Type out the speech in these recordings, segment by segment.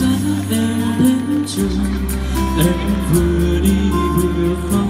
Southern Angel and pretty river.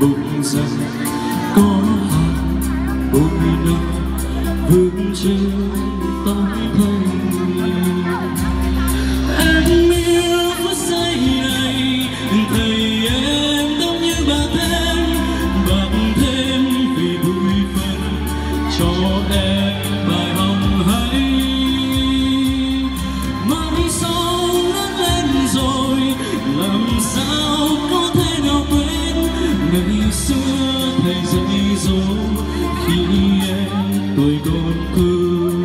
bụng rằng có hàng bồi năm vương trên tóc không em yêu phút giây này, thầy em đông như bà thêm bạc thêm vì vui phân cho em bài học hay. Mai sau lớn lên rồi, làm sao có ngày xưa thầy dạy dỗ khi em tuổi còn cư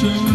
future.